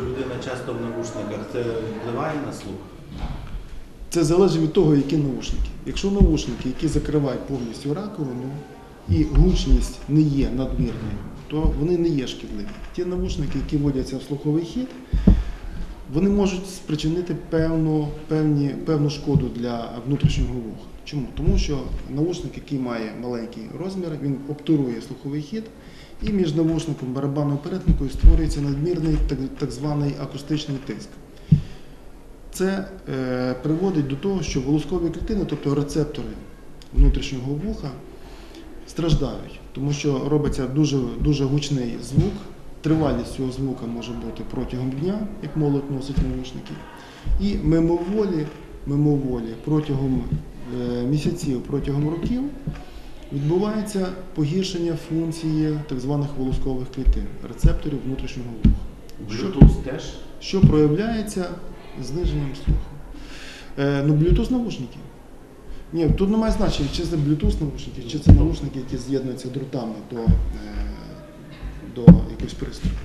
людина часто в навушниках, це впливає на слух? Це залежить від того, які наушники. Якщо наушники, які закривають повністю раковину, і гучність не є надмірною, то вони не є шкідливі. Ті навушники, які вводяться в слуховий хід, вони можуть спричинити певну, певні, певну шкоду для внутрішнього вуха. Чому? Тому що наушник, який має маленький розмір, він обтурує слуховий хід, і між навушником і барабанною перетинкою створюється надмірний так, так званий акустичний тиск. Це е, приводить до того, що волоскові клітини, тобто рецептори внутрішнього вуха, страждають, тому що робиться дуже, дуже гучний звук. Тривалість цього звука може бути протягом дня, як молодь носить навушники. І мимоволі, мимоволі протягом е, місяців, протягом років відбувається погіршення функції так званих волоскових клітин, рецепторів внутрішнього вуха. Що теж? що проявляється зниженням слуху. Е, ну, Bluetooth наушники. Ні, тут немає значення, чи це Bluetooth наушники, чи це наушники, які з'єднуються дротами до, е, до якогось пристрою.